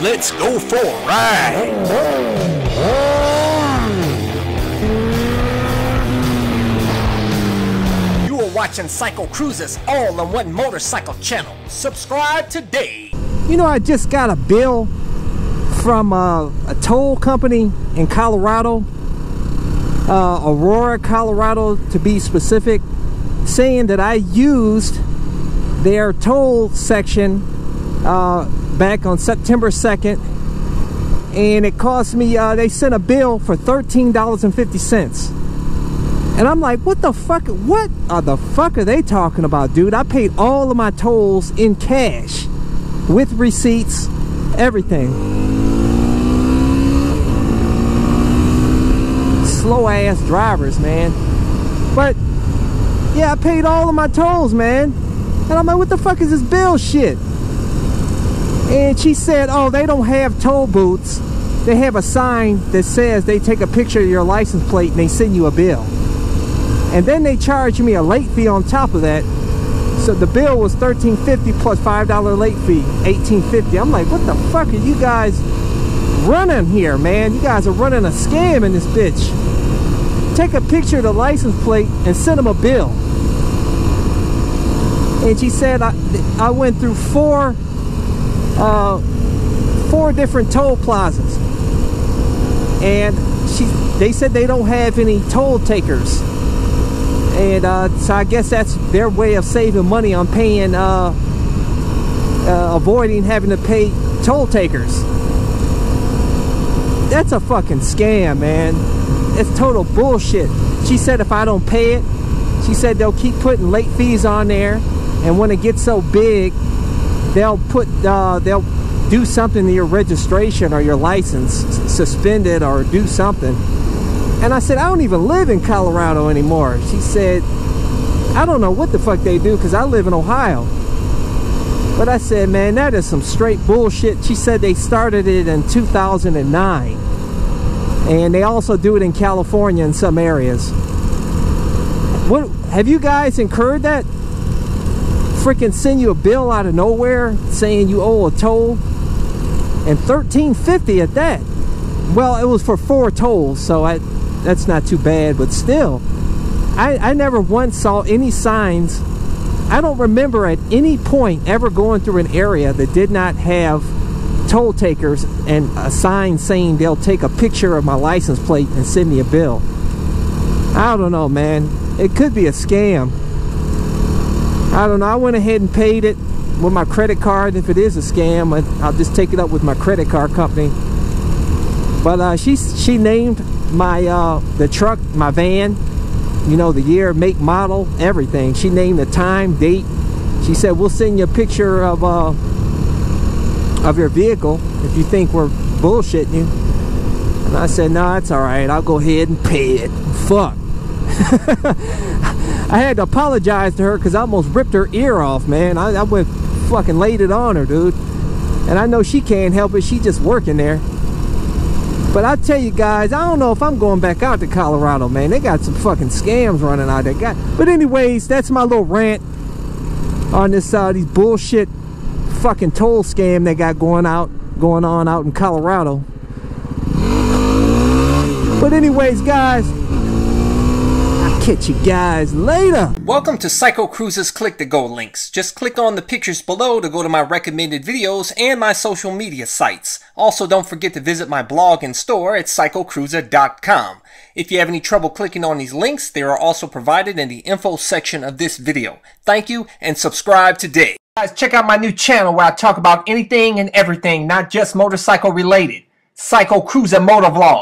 Let's go for a ride. You are watching CycleCruza's all on one motorcycle channel. Subscribe today. You know, I just got a bill from uh, a toll company in Colorado, uh, Aurora, Colorado to be specific, saying that I used their toll section uh, back on September 2nd, and it cost me, uh, they sent a bill for $13.50. And I'm like, what the fuck? What uh, the fuck are they talking about, dude? I paid all of my tolls in cash with receipts, everything. Slow ass drivers, man. But yeah, I paid all of my tolls, man. And I'm like, what the fuck is this bill shit? And she said, oh, they don't have toll booths. They have a sign that says they take a picture of your license plate and they send you a bill. And then they charge me a late fee on top of that. So the bill was $13.50 plus $5 late fee, $18.50. I'm like, what the fuck are you guys running here, man? You guys are running a scam in this bitch. Take a picture of the license plate and send them a bill. And she said I, I went through four uh, four different toll plazas. And she they said they don't have any toll takers and uh, so I guess that's their way of saving money on paying, uh, uh, avoiding having to pay toll takers. That's a fucking scam, man. It's total bullshit. She said if I don't pay it, she said they'll keep putting late fees on there, and when it gets so big, they'll put uh, they'll do something to your registration or your license, suspend it or do something. And I said, I don't even live in Colorado anymore. She said, I don't know what the fuck they do because I live in Ohio. But I said, man, that is some straight bullshit. She said they started it in 2009. And they also do it in California in some areas. What have you guys incurred that? Freaking send you a bill out of nowhere saying you owe a toll and 13.50 at that. Well, it was for four tolls, so I that's not too bad, but still, I, I never once saw any signs. I don't remember at any point ever going through an area that did not have toll takers and a sign saying they'll take a picture of my license plate and send me a bill. I don't know, man. It could be a scam. I don't know. I went ahead and paid it with my credit card. If it is a scam, I'll just take it up with my credit card company. But uh, she she named my uh, the truck, my van, you know, the year, make, model, everything. She named the time, date. She said, we'll send you a picture of uh, of your vehicle if you think we're bullshitting you. And I said, no, it's all right. I'll go ahead and pay it. Fuck. I had to apologize to her because I almost ripped her ear off, man. I, I went fucking laid it on her, dude. And I know she can't help it. She's just working there. But I tell you guys, I don't know if I'm going back out to Colorado, man. They got some fucking scams running out there. But anyways, that's my little rant on this uh, these bullshit fucking toll scam they got going out going on out in Colorado. But anyways, guys, catch you guys later. Welcome to CycleCruza's Click to Go links. Just click on the pictures below to go to my recommended videos and my social media sites. Also, don't forget to visit my blog and store at cyclecruza.com. If you have any trouble clicking on these links, they are also provided in the info section of this video. Thank you and subscribe today. Guys, check out my new channel where I talk about anything and everything, not just motorcycle related. CycleCruza Motovlog.